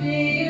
me.